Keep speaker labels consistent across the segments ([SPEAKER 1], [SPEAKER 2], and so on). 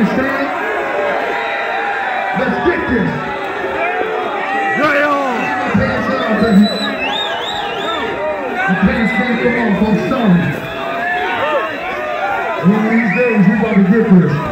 [SPEAKER 1] understand? Let's get this.
[SPEAKER 2] Right on.
[SPEAKER 1] Pants on, baby. The pants can't come off on sorry. One of these days, we're about to get this.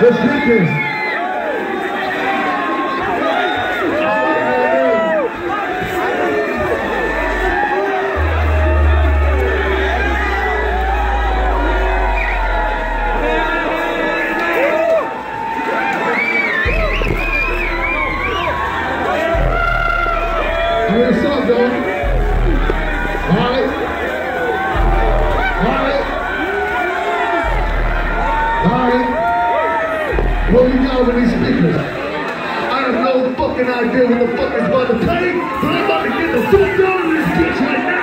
[SPEAKER 1] The speakers. Well, you got with these speakers. I have no fucking idea what the fuck is about to play, but I'm about to get the fuck out of this bitch right now.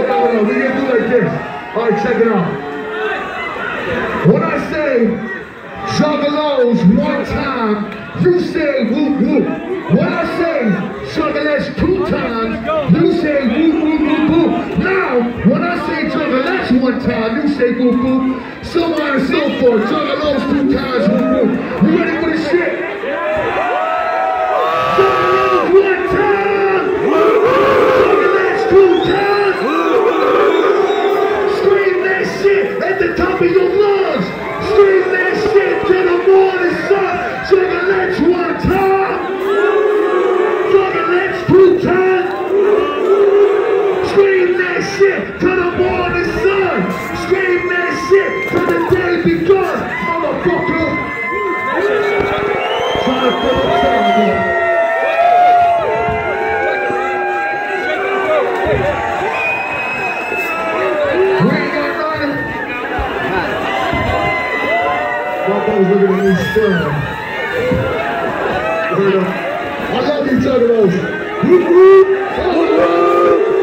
[SPEAKER 1] Hold on, hold. We're going to do it like this. All right, check it out. When I say juggalos one time, you say whoop whoop. When I say juggalettes two times, you say whoop whoop whoop whoop. Now, when I say juggalettes one time, you say whoop whoop. So on and so forth. Juggalos two times, whoop whoop. Thought we were going to be. I love you, Juggalos. Whoop, whoop.